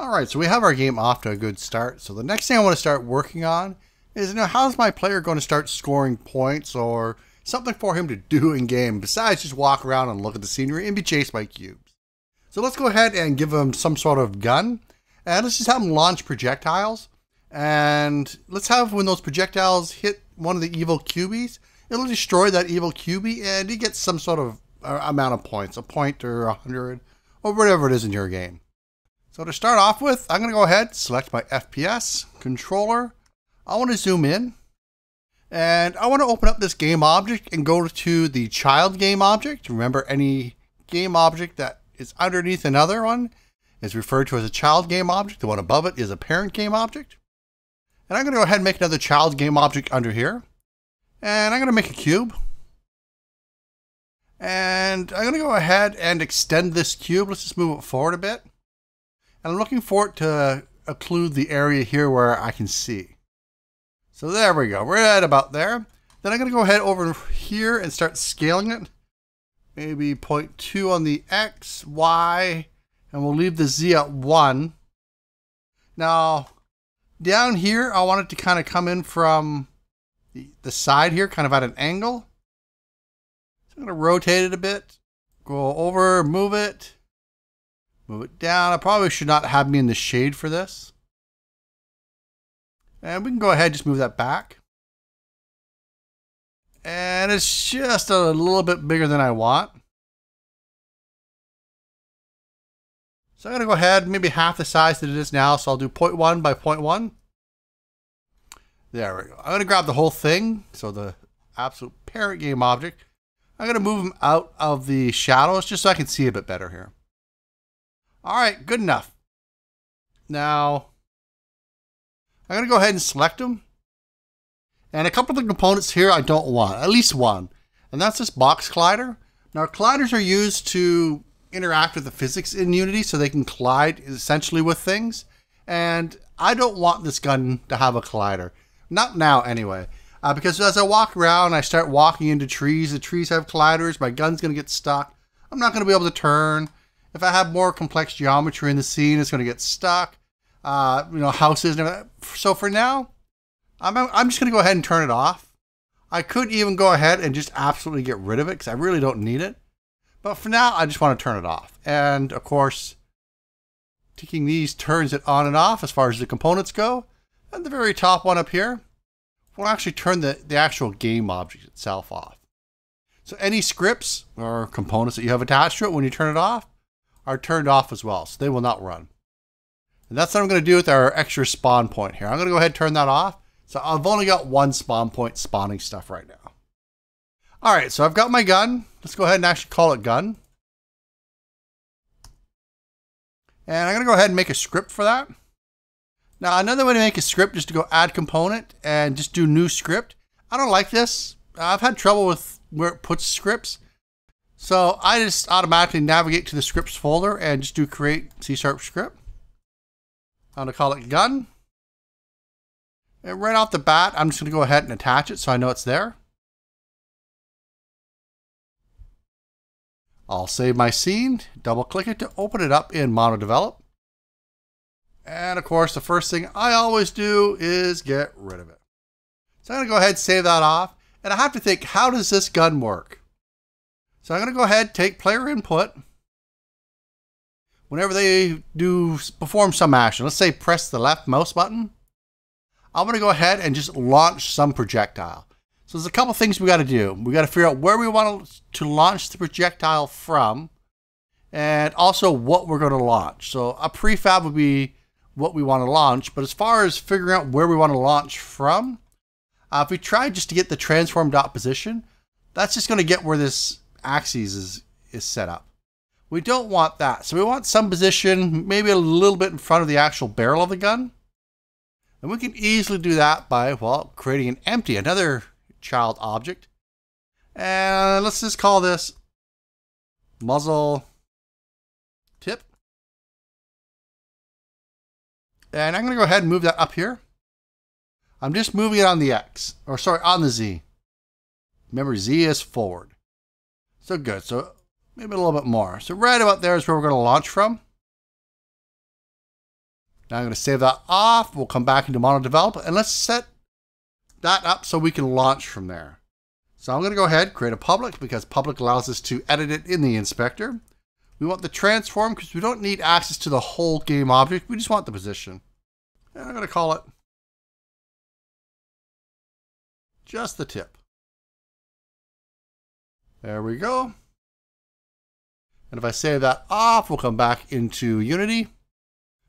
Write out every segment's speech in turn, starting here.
Alright, so we have our game off to a good start. So the next thing I want to start working on is, you know, how's my player going to start scoring points or something for him to do in game besides just walk around and look at the scenery and be chased by cubes. So let's go ahead and give him some sort of gun and let's just have him launch projectiles. And let's have when those projectiles hit one of the evil cubies, it'll destroy that evil cubie and he gets some sort of uh, amount of points, a point or a hundred or whatever it is in your game. So to start off with, I'm going to go ahead, and select my FPS, controller. I want to zoom in. And I want to open up this game object and go to the child game object. Remember, any game object that is underneath another one is referred to as a child game object. The one above it is a parent game object. And I'm going to go ahead and make another child game object under here. And I'm going to make a cube. And I'm going to go ahead and extend this cube. Let's just move it forward a bit. And I'm looking for it to occlude the area here where I can see. So there we go. We're at about there. Then I'm going to go ahead over here and start scaling it. Maybe 0.2 on the X, Y, and we'll leave the Z at 1. Now, down here, I want it to kind of come in from the, the side here, kind of at an angle. So I'm to rotate it a bit, go over, Move it down. I probably should not have me in the shade for this. And we can go ahead and just move that back. And it's just a little bit bigger than I want. So I'm going to go ahead, maybe half the size that it is now. So I'll do 0.1 by 0.1. There we go. I'm going to grab the whole thing. So the absolute parent game object. I'm going to move them out of the shadows just so I can see a bit better here. All right, good enough. Now, I'm going to go ahead and select them. And a couple of the components here I don't want, at least one. And that's this box collider. Now, colliders are used to interact with the physics in Unity so they can collide essentially with things. And I don't want this gun to have a collider. Not now, anyway. Uh, because as I walk around, I start walking into trees. The trees have colliders. My gun's going to get stuck. I'm not going to be able to turn. If I have more complex geometry in the scene, it's going to get stuck. Uh, you know, houses and. So for now, I'm, I'm just going to go ahead and turn it off. I could even go ahead and just absolutely get rid of it because I really don't need it. But for now, I just want to turn it off. And of course, ticking these turns it on and off as far as the components go. And the very top one up here will actually turn the, the actual game object itself off. So any scripts or components that you have attached to it when you turn it off are turned off as well, so they will not run. And that's what I'm going to do with our extra spawn point here. I'm going to go ahead and turn that off. So I've only got one spawn point spawning stuff right now. All right, so I've got my gun. Let's go ahead and actually call it gun. And I'm going to go ahead and make a script for that. Now, another way to make a script is to go add component and just do new script. I don't like this. I've had trouble with where it puts scripts. So I just automatically navigate to the scripts folder and just do create C sharp script. I'm to call it gun. And right off the bat, I'm just to go ahead and attach it so I know it's there. I'll save my scene, double click it to open it up in MonoDevelop. And of course, the first thing I always do is get rid of it. So I'm to go ahead and save that off. And I have to think, how does this gun work? So I'm going to go ahead, take player input. Whenever they do perform some action, let's say press the left mouse button, I'm going to go ahead and just launch some projectile. So there's a couple things we got to do. We got to figure out where we want to launch the projectile from and also what we're going to launch. So a prefab would be what we want to launch, but as far as figuring out where we want to launch from, uh, if we try just to get the transform dot position, that's just going to get where this axes is, is set up. We don't want that. So we want some position, maybe a little bit in front of the actual barrel of the gun. And we can easily do that by, well, creating an empty, another child object. And let's just call this muzzle tip. And I'm going to go ahead and move that up here. I'm just moving it on the X, or sorry, on the Z. Remember, Z is forward. So good. So maybe a little bit more. So right about there is where we're going to launch from. Now I'm going to save that off. We'll come back into MonoDevelop and let's set that up so we can launch from there. So I'm going to go ahead, create a public because public allows us to edit it in the inspector. We want the transform because we don't need access to the whole game object. We just want the position. And I'm going to call it just the tip. There we go. And if I save that off, we'll come back into Unity.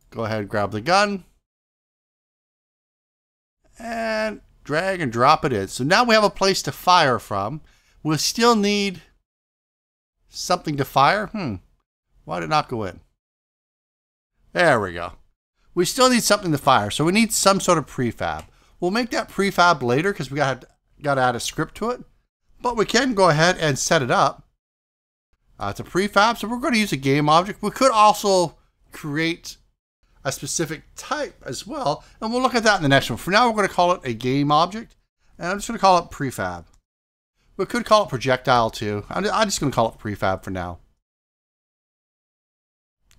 Go ahead, grab the gun. And drag and drop it in. So now we have a place to fire from. We'll still need something to fire. Hmm. Why did it not go in? There we go. We still need something to fire. So we need some sort of prefab. We'll make that prefab later because we got, got to add a script to it. But we can go ahead and set it up. Uh, it's a prefab, so we're going to use a game object. We could also create a specific type as well, and we'll look at that in the next one. For now, we're going to call it a game object, and I'm just going to call it prefab. We could call it projectile too. I'm just going to call it prefab for now.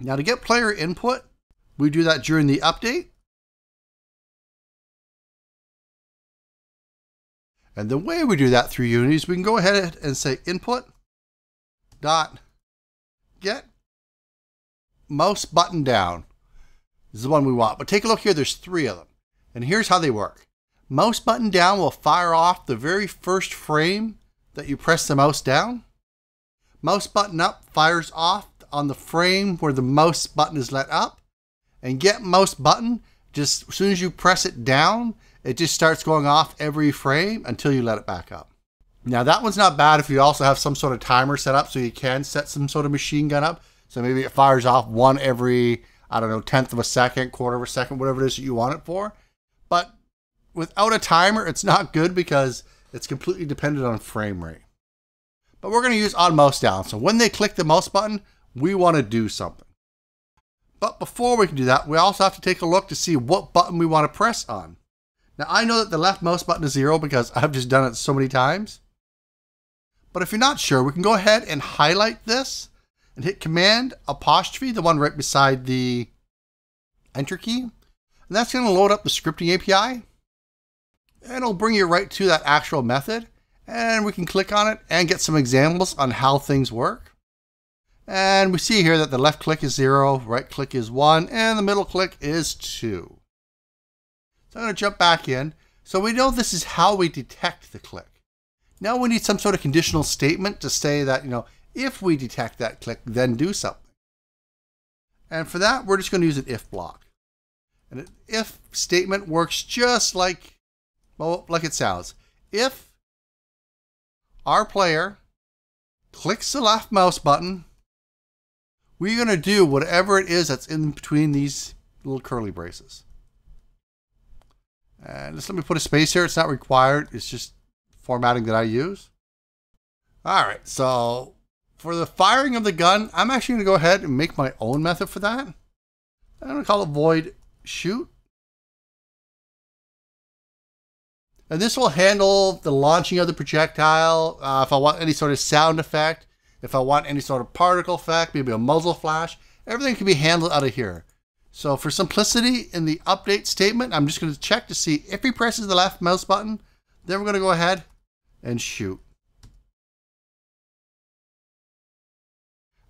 Now to get player input, we do that during the update. And the way we do that through Unity is we can go ahead and say input dot get mouse button down. This is the one we want. But take a look here, there's three of them. And here's how they work. Mouse button down will fire off the very first frame that you press the mouse down. Mouse button up fires off on the frame where the mouse button is let up. And get mouse button, just as soon as you press it down, it just starts going off every frame until you let it back up. Now that one's not bad if you also have some sort of timer set up so you can set some sort of machine gun up. So maybe it fires off one every I don't know, tenth of a second, quarter of a second, whatever it is that you want it for. But without a timer, it's not good because it's completely dependent on frame rate. But we're going to use on mouse down. So when they click the mouse button, we want to do something. But before we can do that, we also have to take a look to see what button we want to press on. Now I know that the left mouse button is zero because I've just done it so many times. But if you're not sure, we can go ahead and highlight this and hit Command apostrophe, the one right beside the Enter key. And that's going to load up the scripting API. And it'll bring you right to that actual method. And we can click on it and get some examples on how things work. And we see here that the left click is 0, right click is 1, and the middle click is 2. So I'm going to jump back in. So we know this is how we detect the click. Now we need some sort of conditional statement to say that, you know, if we detect that click, then do something. And for that, we're just going to use an if block. And an if statement works just like, well, like it sounds. If our player clicks the left mouse button, we're going to do whatever it is that's in between these little curly braces. And just let me put a space here. It's not required. It's just formatting that I use. All right, so for the firing of the gun, I'm actually going to go ahead and make my own method for that. I'm going to call it void shoot. And this will handle the launching of the projectile. Uh, if I want any sort of sound effect, if I want any sort of particle effect, maybe a muzzle flash, everything can be handled out of here. So for simplicity in the update statement, I'm just going to check to see if he presses the left mouse button, then we're going to go ahead and shoot.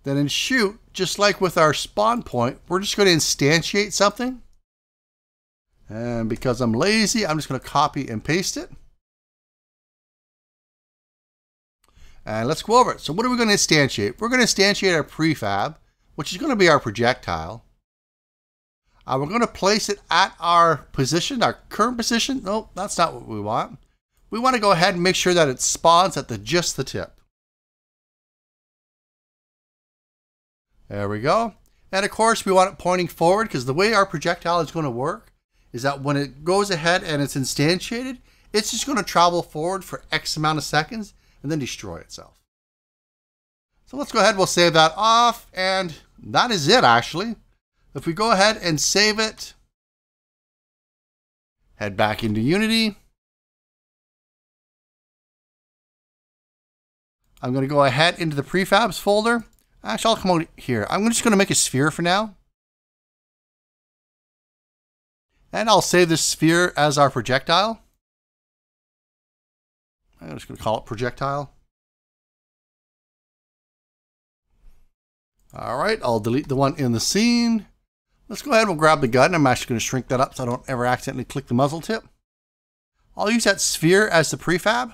Then in shoot, just like with our spawn point, we're just going to instantiate something. And because I'm lazy, I'm just going to copy and paste it. And let's go over it. So what are we going to instantiate? We're going to instantiate our prefab, which is going to be our projectile. Uh, we're going to place it at our position, our current position. No, that's not what we want. We want to go ahead and make sure that it spawns at the just the tip. There we go. And of course, we want it pointing forward because the way our projectile is going to work is that when it goes ahead and it's instantiated, it's just going to travel forward for X amount of seconds and then destroy itself. So let's go ahead, we'll save that off, and that is it actually. If we go ahead and save it, head back into Unity. I'm going to go ahead into the prefabs folder Actually, I'll come out here. I'm just going to make a sphere for now. And I'll save this sphere as our projectile. I'm just going to call it projectile. All right, I'll delete the one in the scene. Let's go ahead and we'll grab the gun. I'm actually going to shrink that up so I don't ever accidentally click the muzzle tip. I'll use that sphere as the prefab.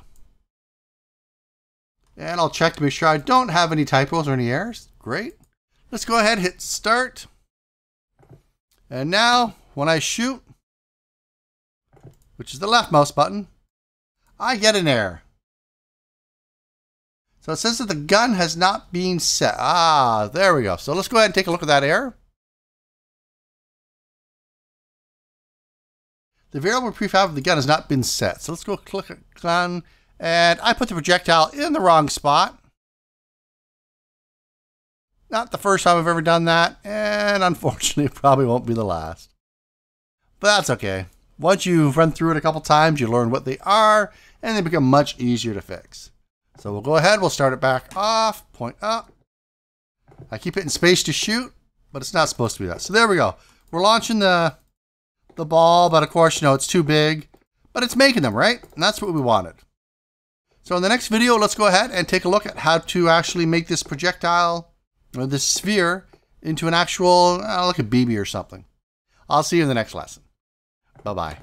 And I'll check to make sure I don't have any typos or any errors. Great. Let's go ahead and hit start. And now, when I shoot, which is the left mouse button, I get an error. So it says that the gun has not been set. Ah, there we go. So let's go ahead and take a look at that error. The variable prefab of the gun has not been set. So let's go click on, and I put the projectile in the wrong spot. Not the first time I've ever done that, and unfortunately, it probably won't be the last. But that's okay. Once you've run through it a couple times, you learn what they are, and they become much easier to fix. So we'll go ahead, we'll start it back off, point up. I keep it in space to shoot, but it's not supposed to be that. So there we go. We're launching the the ball, but of course, you know, it's too big. But it's making them, right? And that's what we wanted. So in the next video, let's go ahead and take a look at how to actually make this projectile, or this sphere, into an actual, uh, like a BB or something. I'll see you in the next lesson. Bye-bye.